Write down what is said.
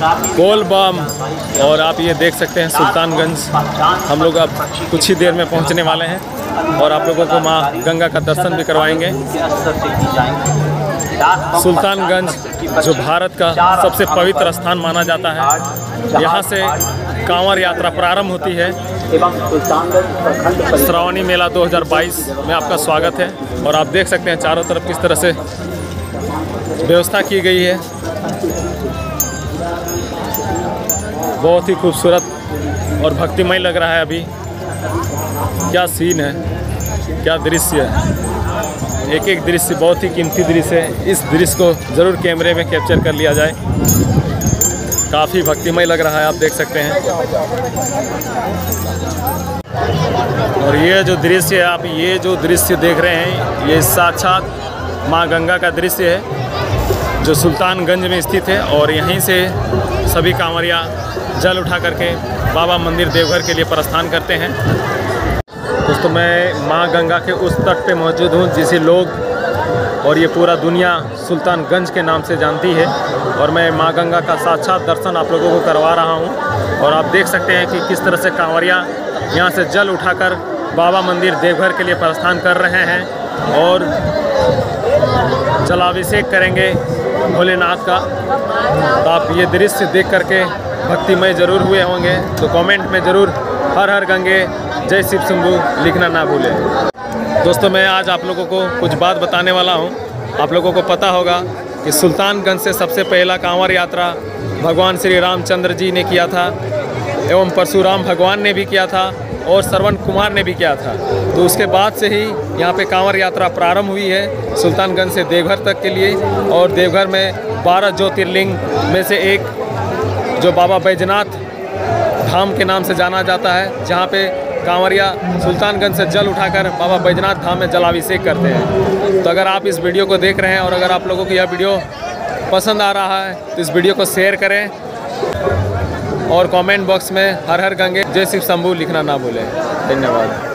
कोल बम, और आप ये देख सकते हैं सुल्तानगंज। हम लोग अब कुछ ही देर में पहुँचने वाले हैं, और आप लोगों को माँ गंगा का दर्शन भी करवाएँगे। सुल्तानगंज, जो भारत का सबसे पवित्र स्थान माना जाता है, यहाँ से कांवर यात्रा प्रारंभ होती है। श्रावणी मेला 2022 में आपका स्वागत है, और आप देख सकते हैं चारों तरफ़ किस तरह से व्यवस्था की गई है। बहुत ही खूबसूरत और भक्तिमय लग रहा है अभी। क्या सीन है? क्या दृश्य है? एक एक दृश्य, बहुत ही कीमती दृश्य है। इस दृश्य को ज़रूर कैमरे में कैप्चर कर लिया जाए। काफ़ी भक्तिमय लग रहा है, आप देख सकते हैं। और ये जो दृश्य है, आप ये जो दृश्य देख रहे हैं, ये साक्षात माँ गंगा का दृश्य है, जो सुल्तानगंज में स्थित है। और यहीं से सभी कांवरिया जल उठा करके बाबा मंदिर देवघर के लिए प्रस्थान करते हैं। दोस्तों, मैं माँ गंगा के उस तट पे मौजूद हूँ जिसे लोग और ये पूरा दुनिया सुल्तानगंज के नाम से जानती है और मैं माँ गंगा का साक्षात दर्शन आप लोगों को करवा रहा हूँ। और आप देख सकते हैं कि किस तरह से कांवरिया यहाँ से जल उठाकर बाबा मंदिर देवघर के लिए प्रस्थान कर रहे हैं और जलाभिषेक करेंगे। भोलेनाथ का। तो आप ये दृश्य देख करके भक्तिमय ज़रूर हुए होंगे। तो कमेंट में ज़रूर हर हर गंगे, जय शिव शंभू लिखना ना भूलें। दोस्तों, मैं आज आप लोगों को कुछ बात बताने वाला हूँ। आप लोगों को पता होगा कि सुल्तानगंज से सबसे पहला कांवर यात्रा भगवान श्री रामचंद्र जी ने किया था, एवं परशुराम भगवान ने भी किया था। और श्रवण कुमार ने भी किया था। तो उसके बाद से ही यहाँ पे कांवर यात्रा प्रारंभ हुई है सुल्तानगंज से देवघर तक के लिए और देवघर में बारह ज्योतिर्लिंग में से एक जो बाबा बैजनाथ धाम के नाम से जाना जाता है, जहाँ पे कांवरिया सुल्तानगंज से जल उठाकर बाबा बैजनाथ धाम में जलाभिषेक करते हैं। तो अगर आप इस वीडियो को देख रहे हैं और अगर आप लोगों को यह वीडियो पसंद आ रहा है तो इस वीडियो को शेयर करें और कमेंट बॉक्स में हर हर गंगे। जय शिव शंभू लिखना ना भूलें। धन्यवाद।